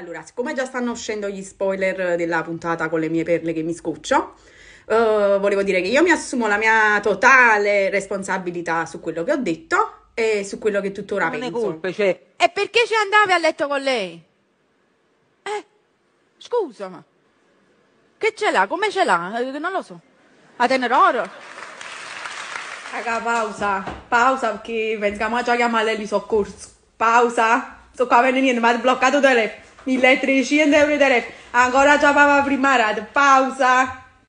Allora, siccome già stanno uscendo gli spoiler della puntata con le mie perle che mi scoccio, eh, volevo dire che io mi assumo la mia totale responsabilità su quello che ho detto e su quello che tuttora Non penso. colpe, cioè. E perché ci andavi a letto con lei? Eh? Scusa, ma. Che ce l'ha? Come ce l'ha? Eh, Non lo so. A Teneroro? Raga, pausa, pausa perché pensiamo a già chiamare gli soccorsi. Pausa, sto qua per niente, mi ha bloccato il telefono. 1300 euro di telefono, ancora già pagava prima. Pausa.